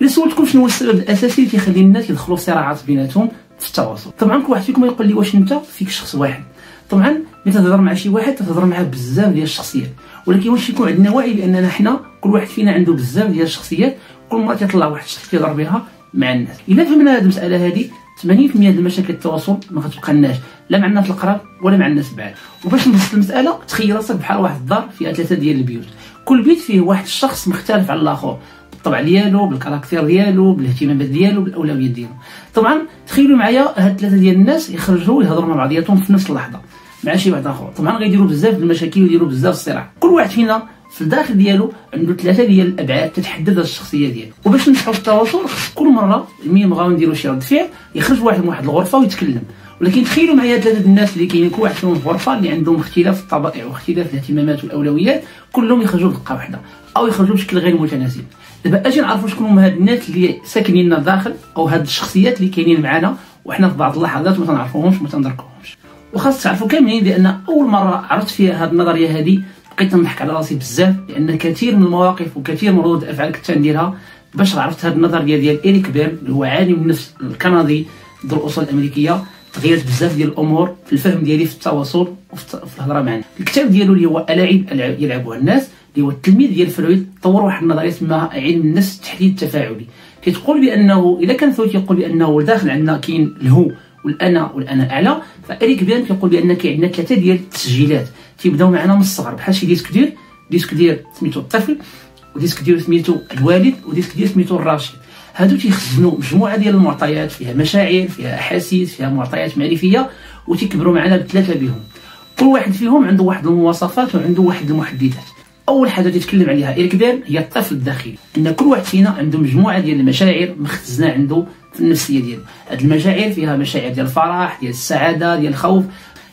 الا سولتكم شنو هو السبب الأساسي اللي كيخلي الناس يدخلوا صراعات بيناتهم في التواصل. طبعا كل واحد فيكم يقول لي واش أنت فيك شخص واحد. طبعا ملي تهضر مع شي واحد تهضر معاه بزاف ديال الشخصيات. ولكن واش يكون عندنا وعي باننا حنا كل واحد فينا عنده بزاف ديال الشخصيات كل مرة تيطلع واحد الشخص كيهضر بها مع الناس. إلا فهمنا هذه المسألة هذه 80% ديال المشاكل التواصل ما غتبقى لناش لا مع الناس القراب ولا مع الناس البعاد وباش نبسط المسألة تخيل راسك بحال واحد الدار فيها ثلاثة ديال البيوت. كل بيت فيه واحد الشخص مختلف على الآخر. بالطبع ديالو بالكاركتير ديالو بالاهتمامات ديالو بالاولويات ديالو. طبعا تخيلوا معايا هاد ثلاثة ديال الناس يخرجوا يهضروا مع بعضياتهم في نفس اللحظة مع شي واحد آخر. طبعا غيديروا بزاف المشاكل ويديروا بزاف الصراع. كل واحد فينا في الداخل ديالو عنده ثلاثة ديال الأبعاد تتحدد الشخصية ديالو. وباش في التواصل كل مرة ملي نبغاو نديروا شي رد فعل يخرج واحد من واحد الغرفة ويتكلم. ولكن تخيلوا معايا ثلاثة الناس اللي كاينين كل واحد فيهم في غرفة اللي عندهم اختلاف الطبائع واختلاف الاهتمامات والأولويات كلهم يخرجوا بدقه واحدة أو يخرجوا بشكل غير متناسب دابا أجي نعرفوا شكون هما هاد الناس اللي ساكنين داخل أو هاد الشخصيات اللي كاينين معنا وحنا في بعض اللحظات ما تنعرفوهمش ما تندركوهمش وخاص تعرفوا كاملين بأن أول مرة عرفت فيها هاد النظرية هذه بقيت نضحك على راسي بزاف لأن كثير من المواقف وكثير من ردود الافعال كنت نديرها باش عرفت هاد النظرية ديال إيريك بيرن اللي هو عالم النفس الكندي ذو الأصول الأمريكية. تغيرت بزاف ديال الأمور في الفهم ديالي في التواصل وفي الهضرة معنا. الكتاب ديالو اللي هو الاعيب يلعبها الناس اللي هو التلميذ ديال فرويد طور واحد النظرية اسمها علم النفس التحليل التفاعلي. كتقول بانه اذا كان فرويد يقول بأنه داخل عندنا كاين الهو والأنا والأنا اعلى فإريك بيرن كيقول بأن كاين عندنا ثلاثة ديال التسجيلات. تيبداو معنا من الصغر بحال شي disque دير disque ديال سميتو الطفل و disque ديال سميتو الوالد و disque ديال سميتو الراشد. هادو تيخزنوا مجموعة ديال المعطيات فيها مشاعر فيها أحاسيس فيها معطيات معرفية وتيكبروا معنا بثلاثة بهم. كل واحد فيهم عنده واحد المواصفات وعنده واحد المحددات. أول حاجة تتكلم عليها إيريك بيرن هي الطفل الداخلي. إن كل واحد فينا عنده مجموعة ديال المشاعر مختزنه عنده في النفسية ديالو. هاد المشاعر فيها مشاعر ديال الفرح ديال السعادة ديال الخوف.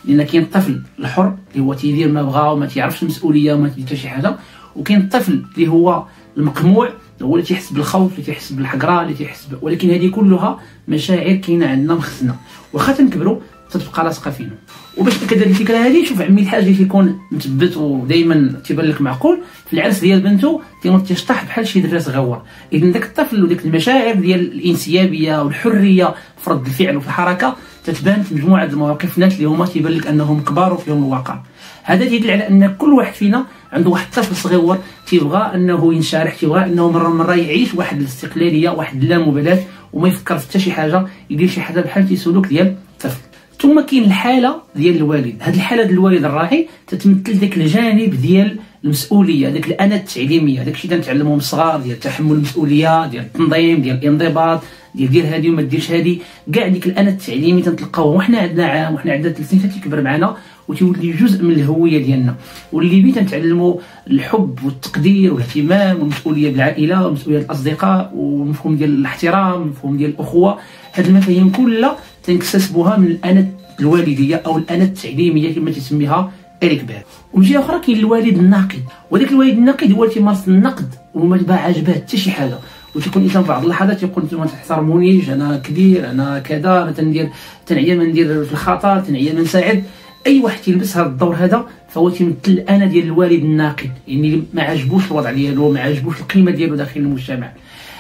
لأن كاين الطفل الحر اللي هو تيدير ما بغا وما تيعرفش المسؤولية وما تيدير حتى شي حاجة وكاين الطفل اللي هو المقموع هو اللي تيحس بالخوف اللي تيحس بالحقرة اللي تيحس ولكن هذه كلها مشاعر كاينة عندنا مخزنه واخا تنكبروا تتبقى لاصقه فينا. وباش تاكد الفكرة هذه شوف عمي الحاج اللي تيكون مثبت ودائما تيبان لك معقول. في العرس ديال بنته تينوض تيشطح بحال شي درا صغور اذا ذاك الطفل وديك المشاعر ديال الإنسيابية والحرية في رد الفعل وفي الحركة تتبان في مجموعة المواقف الناس اللي هما تيبان لك أنهم كبار وفيهم الواقع. هذا تيدل على أن كل واحد فينا عنده واحد الطفل صغير تيبغى أنه ينشرح تيبغى أنه مرة مرة يعيش واحد الاستقلالية واحد اللامبالاه وما يفكر في حتى شي حاجة يدير شي حاجة بحال سلوك ديال الطفل. ثم كاين الحالة ديال الوالد. هذه الحالة ديال الوالد الراعي تتمثل ذاك الجانب ديال المسؤولية ذاك الانا التعليمية داك الشيء اللي نتعلموه من الصغار ديال تحمل المسؤولية ديال التنظيم ديال الانضباط. ديال دير هذه وما ديرش هذه كاع ديك الانا التعليمي تنتلقاوها وحنا عندنا عام وحنا عندنا ثلاث سنين تيكبر معنا وتولي جزء من الهوية ديالنا. واللي بيه تنتعلموا الحب والتقدير والاهتمام والمسؤولية بالعائلة ومسؤوليه الاصدقاء والمفهوم ديال الاحترام والمفهوم ديال الأخوة. هذه المفاهيم كلها تنكتسبوها من الانا الوالدية أو الانا التعليمية كما تسميها إريك بيرن ومن جهه أخرى كاين الوالد الناقد. وذاك الوالد الناقد هو اللي تيمارس النقد وما تتعجبو حتى شي حاجة. وتكون الإنسان في بعض اللحظات يقول أنتم تحترمونيش أنا كبير أنا كذا تندير تنعيا ما ندير في الخاطر تنعيا ما نساعد. أي واحد تيلبس هذا الدور هذا فهو تيمثل الانا ديال الوالد الناقد يعني ما عجبوش الوضع ديالو ما عجبوش القيمة ديالو داخل المجتمع.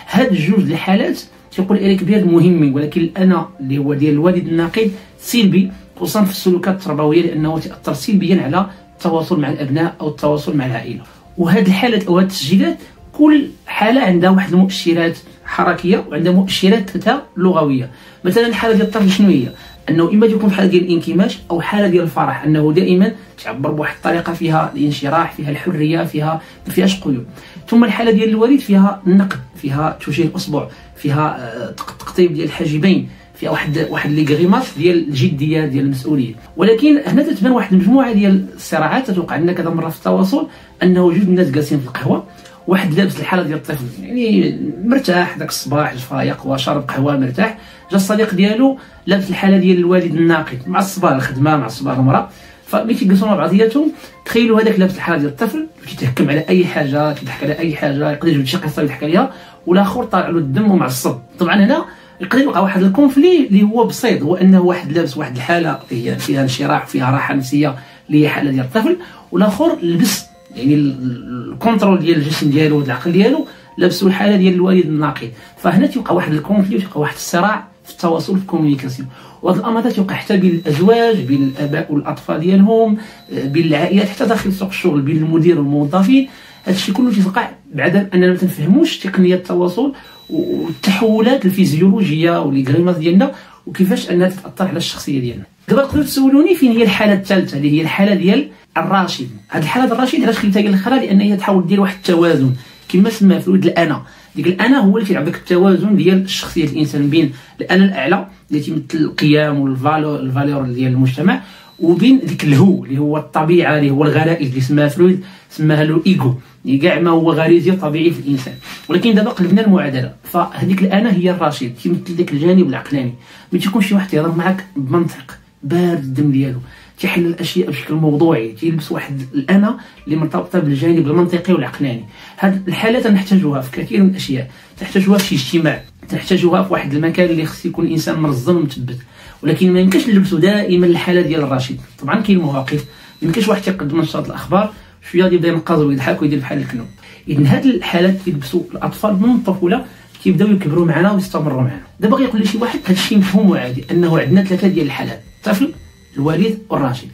هاد الجوج الحالات تيقول إريك بيرد مهمين ولكن الانا اللي هو ديال الوالد الناقد سلبي خصوصا في السلوكات التربوية لأنه تأثر سلبيا على التواصل مع الأبناء أو التواصل مع العائلة. وهاد الحالات أو هاد التسجيلات كل حالة عندها واحد المؤشرات حركية وعندها مؤشرات لغوية. مثلا الحاله ديال الطفل شنو هي أنه إما تكون حالة ديال الانكماش أو حالة ديال الفرح أنه دائما تعبر بواحد الطريقة فيها الانشراح فيها الحرية فيها ما فيهاش قيود. ثم الحالة ديال الوالد فيها النقد فيها توجيه الأصبع فيها آه، تقطيب ديال الحاجبين فيها واحد واحد لي غريمات ديال الجدية ديال المسؤولية. ولكن هنا تتبان واحد المجموعة ديال الصراعات تتوقع لنا كذا مرة في التواصل أنه جوج الناس جالسين في القهوة واحد لابس الحالة ديال الطفل. يعني مرتاح داك الصباح فايق وشرب قهوة مرتاح. جا الصديق ديالو لابس الحالة ديال الوالد الناقد مع الصباح الخدمه مع الصباح المرأة. فملي تيجلسوا مع بعضياتهم تخيلوا هذاك لابس الحالة ديال الطفل تيتهكم على أي حاجة تيضحك على أي حاجة يقدر يجبد شي قصة يضحك عليها والآخر طالع له الدم ومعصب طبعا هنا يقدر يوقع واحد ال conflit اللي هو بسيط هو أنه واحد لابس واحد الحالة هي فيها انشراح فيها راحة نفسية اللي هي حالة ديال الطفل والآخر لبس يعني ال contrôle ديال الجسم ديالو والعقل ديالو لابسوا الحالة ديال الوالد الناقد. فهنا تيوقع واحد ال conflit وتيوقع واحد الصراع في التواصل في ال communication. وهذا الأمر هذا تيوقع حتى بين الازواج بين الاباء والأطفال ديالهم بين العائلات حتى داخل سوق الشغل بين المدير والموظفين. هذا الشيء كله تيوقع بعد أننا ما تنفهموش تقنية التواصل والتحولات الفيزيولوجية والغريمات ديالنا وكيفاش أنها تتأثر على الشخصية ديالنا. دابا تقدروا تسولوني فين هي الحالة الثالثة اللي هي الحالة ديال الراشد. هذه الحالة الراشد علاش خليتها الاخرى لأن هي تحاول دير واحد التوازن. كما سماه فلويد الأنا. ديك الأنا هو اللي كيعطيك التوازن ديال شخصيه الإنسان. بين الأنا الأعلى اللي تيمثل القيم وال valeurs ال valeurs ديال المجتمع وبين ديك الهو اللي هو الطبيعة اللي هو الغرائز اللي سماها فرويد سماها l'ego يعني كاع ما هو غريزي طبيعي في الإنسان. ولكن دابا قلبنا المعادلة. فهذيك الأنا هي الراشد تيمثل داك الجانب العقلاني. ما تيكون شي واحد يهضر معاك بمنطق بارد الدم ديالو. تيحل الأشياء بشكل موضوعي. تيلبس واحد الانا اللي مرتبطة بالجانب المنطقي والعقلاني. هذه الحالات نحتاجوها في كثير من الأشياء. تحتاجوها في شي اجتماع تحتاجوها في واحد المكان اللي خص يكون الانسان منظم ومثبت ولكن ما يمكنش نلبسوا دائما الحاله ديال الرشيد. طبعا كاين مواقف ما يمكنش واحد يقدم نشرة الأخبار شوية يبدا ينقز ويضحك ويدير بحال الكلون اذا هذه الحالات كيلبسوا الأطفال من الطفوله كيبداو يكبروا معنا ويستمروا معنا. دابا يقول لي شي واحد هذا الشيء مفهوم وعادي أنه عندنا ثلاثة ديال الحالات. الطفل الوالد والراجل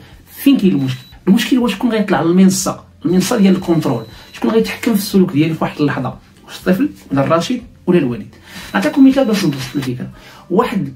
فين كاين المشكل؟ المشكل هو شكون غيطلع للمنصه المنصة ديال ال control. شكون غيتحكم في السلوك ديالي في واحد اللحظة؟ واش الطفل ولا الراشد ولا الوالد؟ نعطيكم مثال باش نبسط الفكرة. واحد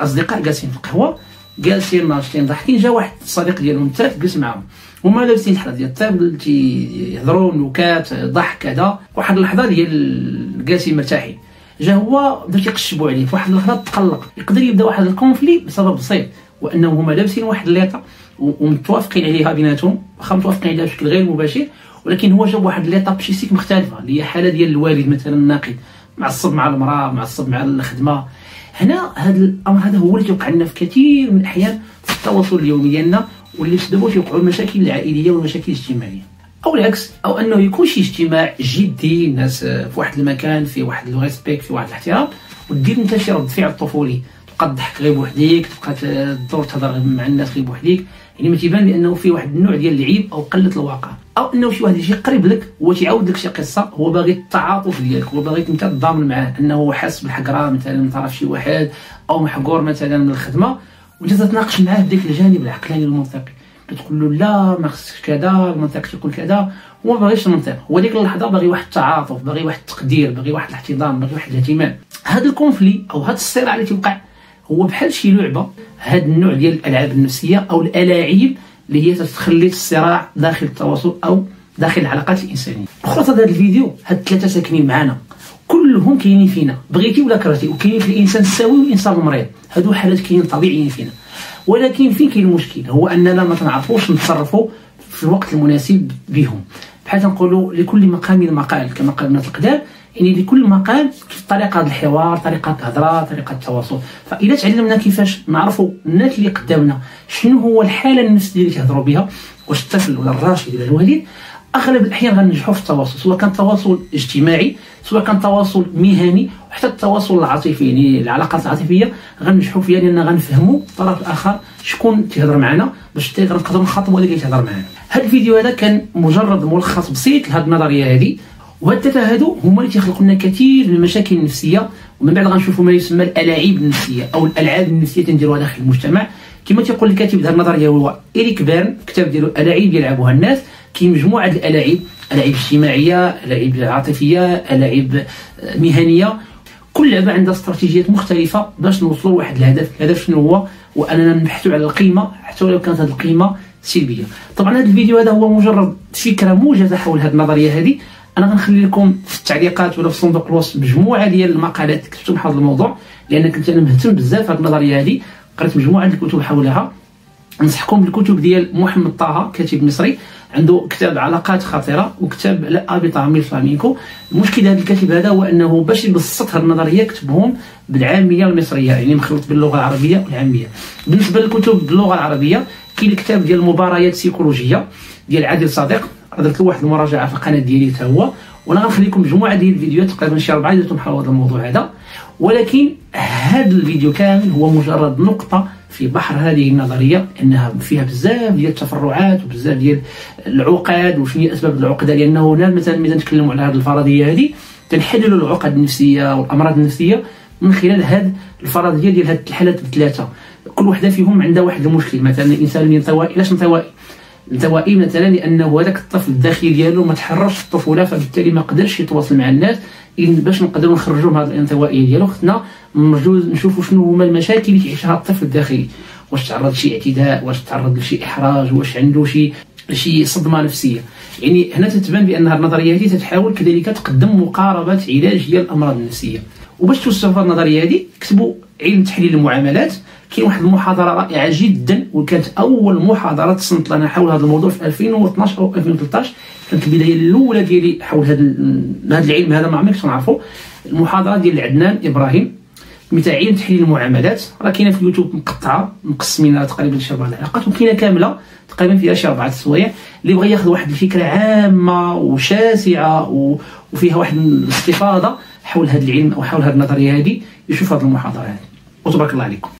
أصدقاء جالسين في القهوة جالسين ناشطين ضاحكين جا واحد الصديق ديالهم الثالث جلس معاهم. هما لابسين الحلا ديال الطابل تيهضروا نكات ضحك كذا واحد اللحظة ديال جالسين مرتاحين. جا هو بدا تيقشبوا عليه. في واحد اللحظة تقلق. يقدر يبدأ واحد الكونفلي بسبب بسيط وأنهم هما لابسين واحد الليطة ومتوافقين عليها بيناتهم واخا متوافقين عليها بشكل غير مباشر ولكن هو جاب واحد ليطا بشيسيك مختلفة اللي هي حالة ديال الوالد مثلا الناقد معصب مع المرأة معصب مع الخدمة. هنا هذا الأمر هذا هو اللي كيوقع لنا في كثير من الأحيان في التواصل اليومي ديالنا واللي بسببه تيوقعوا المشاكل العائلية والمشاكل الاجتماعية. أو العكس أو أنه يكون شي اجتماع جدي الناس في واحد المكان في واحد الريسبيكت في واحد الاحترام ودير انت شي رد فعل طفولي تبقى تضحك غير بوحديك تبقى تدور تهضر مع الناس غير بوحديك. يعني ما تيبان بأنه في واحد النوع ديال العيب أو قلة الواقع. أو أنه شي واحد يجي قريب لك هو تيعاود لك شي قصة هو باغي التعاطف ديالك هو باغيك أنت تضامن معاه. أنه حاس بالحقرة مثلا من طرف شي واحد أو محقور مثلا من الخدمة وأنت تتناقش معاه بديك الجانب العقلاني المنطقي تقول له لا ما خصكش كذا المنطق تيقول كذا. هو ما باغيش المنطق. هو ديك اللحظة باغي واحد التعاطف باغي واحد التقدير باغي واحد الاحتضان باغي واحد الاهتمام. هذا الكونفلي أو هذا الصراع اللي تيوقع هو بحال شي لعبة هذا النوع ديال الألعاب النفسية أو الألاعيب اللي هي تخلي الصراع داخل التواصل أو داخل العلاقات الإنسانية. خلاصه هذا الفيديو هاد الثلاثة ساكنين معنا كلهم كاينين فينا. بغيتي ولا كرهتي وكاينين في الإنسان السوي والانسان المريض. هادو حالات كاينين طبيعيين فينا. ولكن فين كاين المشكل؟ هو أننا ما تنعرفوش نتصرفوا في الوقت المناسب بهم. بحال تنقولوا لكل مقام مقال كما قال الناس القدام يعني لكل مقال كيف طريقة الحوار طريقة الهضرة طريقة التواصل. فإذا تعلمنا كيفاش نعرفوا الناس اللي قدامنا شنو هو الحالة النفسية اللي كيهضروا بها واش الطفل ولا الراشد ولا الوالد أغلب الأحيان غننجحوا في التواصل سواء كان تواصل اجتماعي سواء كان تواصل مهني وحتى التواصل العاطفي. يعني العلاقات العاطفية غننجحوا فيها لأن غنفهموا الطرف الآخر شكون تيهضر معنا باش نقدروا نخاطبوا اللي كيتهضر معنا. هذا الفيديو هذا كان مجرد ملخص بسيط لهذه النظرية هذه وهاد الثلاثه هادو هما اللي تيخلقوا لنا كثير من المشاكل النفسية. ومن بعد غنشوفوا ما يسمى الألاعيب النفسية أو الألعاب النفسية تنديروها داخل المجتمع. كما تيقول الكاتب هذه النظريه هو إريك بيرن كتاب ديالو ألاعيب يلعبوها الناس. كاين مجموعة الألاعيب ألاعيب اجتماعية ألاعيب عاطفية ألاعيب مهنية. كل لعبة عندها استراتيجيات مختلفة باش نوصلوا لواحد الهدف. الهدف شنو هو؟ وأننا نبحثوا على القيمة حتى ولو كانت هذه القيمة سلبية. طبعا هذا الفيديو هذا هو مجرد فكرة موجزة حول هذه النظرية هذه. أنا غنخلي لكم في التعليقات ولا في صندوق الوصف مجموعة ديال المقالات كتبتهم حول الموضوع لأن كنت أنا مهتم بزاف هذه النظرية هذه قريت مجموعة الكتب حولها. ننصحكم بالكتب ديال محمد طه كاتب مصري. عنده كتاب علاقات خطيرة وكتاب لا بطعم الفلامينكو. المشكل هذا الكاتب هذا هو أنه باش يبسط هذه النظرية كتبهم بالعامية المصرية يعني مخلط باللغة العربية والعامية. بالنسبة للكتب باللغة العربية كاين الكتاب ديال المباريات السيكولوجيه ديال عادل صديق درت له واحد المراجعة في القناة ديالي حتى هو وأنا غنخلي لكم مجموعة ديال الفيديوهات تقريبا شي أربعة درتهم حول هذا الموضوع هذا. ولكن هذا الفيديو كامل هو مجرد نقطة في بحر هذه النظرية إنها فيها بزاف ديال التفرعات وبزاف ديال العقد وشنو هي أسباب العقدة لأنه هنا مثلا ملي نتكلموا على هذه الفرضية هذه تنحللوا العقد النفسية والأمراض النفسية من خلال هذه الفرضية ديال هذه الحالات الثلاثة. كل وحدة فيهم عندها واحد المشكل مثلا الانسان اللي انطوائي علاش انطوائي انطوائي مثلا لأنه هذاك الطفل الداخلي ديالو ما تحررش الطفولة فبالتالي ما قدرش يتواصل مع الناس باش نقدروا نخرجوا من هذه الانطوائيه ديالو. خصنا نشوفوا شنو هما المشاكل اللي كيعيشها الطفل الداخلي. واش تعرض لشي اعتداء واش تعرض لشي إحراج واش عنده شي شي صدمة نفسية. يعني هنا تتبان بأن النظرية هذه تتحاول كذلك تقدم مقاربة علاج ديال الأمراض النفسية. وباش توصفوا النظرية هذه كتبوا علم تحليل المعاملات. كاين واحد المحاضرة رائعة جدا وكانت أول محاضرة تصنت لنا حول هذا الموضوع في 2012 أو 2013 كانت البداية الأولى ديالي حول هذا هذا العلم. هذا ما عمرك نعرفه المحاضرة ديال عدنان إبراهيم مثل علم تحليل المعاملات. راه كاينة في اليوتيوب مقطعة مقسمينها تقريبا شي أربع حلقات وكاينة كاملة تقريبا فيها شي أربعة السوايع اللي بغى ياخذ واحد الفكرة عامة وشاسعة وفيها واحد الاستفاضة حول هذا العلم وحول هذه النظرية هذه يشوف هذه المحاضرة هذه وتبارك الله عليكم.